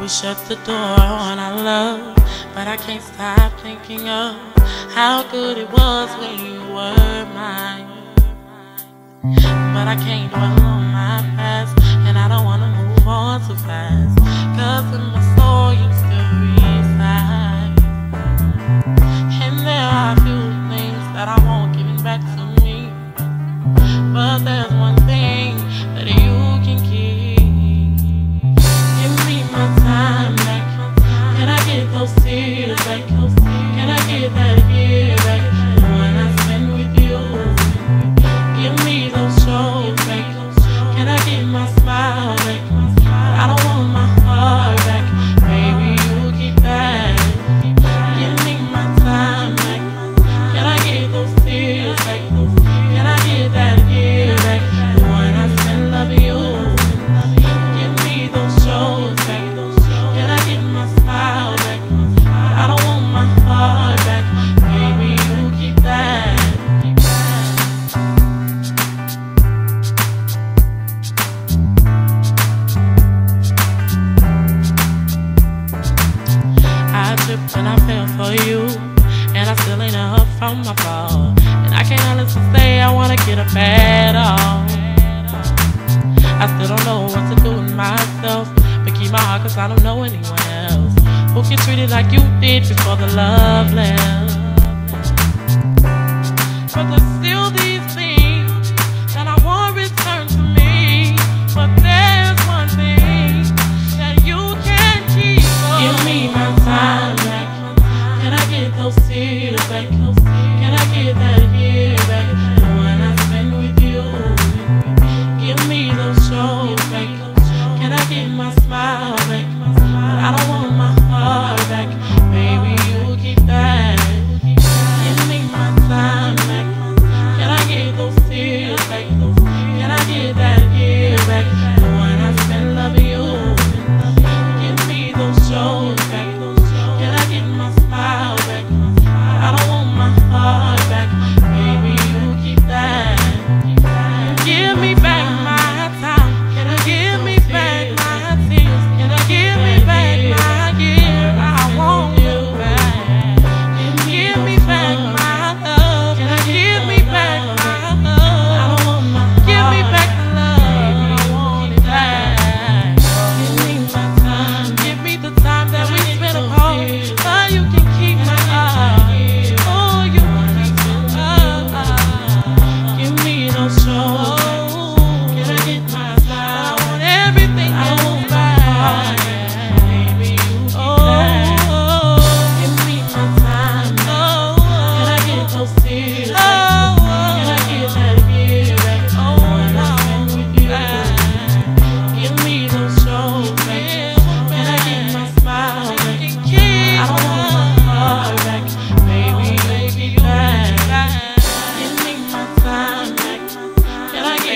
We shut the door on our love, but I can't stop thinking of how good it was when you were mine. But I can't dwell on my past, and I don't wanna move on too fast, cause And I still ain't up from my fall. And I can't honestly say I wanna get up at all. I still don't know what to do with myself. But keep my heart, cause I don't know anyone else who can treat it like you did before the love left. But the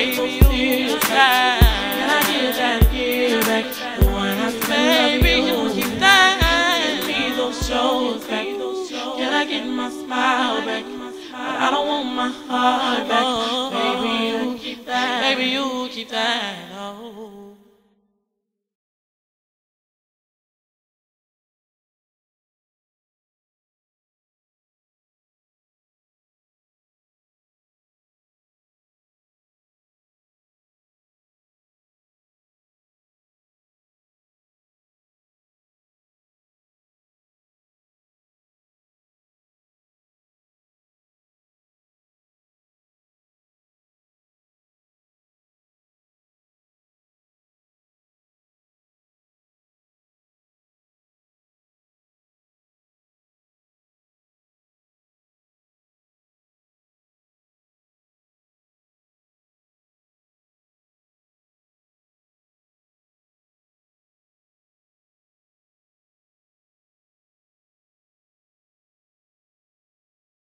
baby, you is mine. And I give that give back. The one I spend, baby, you keep that. Give me those shows back. Can I get my smile back? But I don't want my heart back. Baby, you keep that. Baby, you keep that. Oh.